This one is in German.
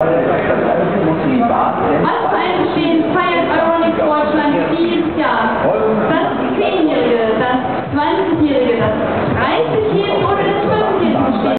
Was für ein feiert Ironic Deutschland dieses Jahr? Das 10-Jährige, das 20-Jährige, das 30-Jährige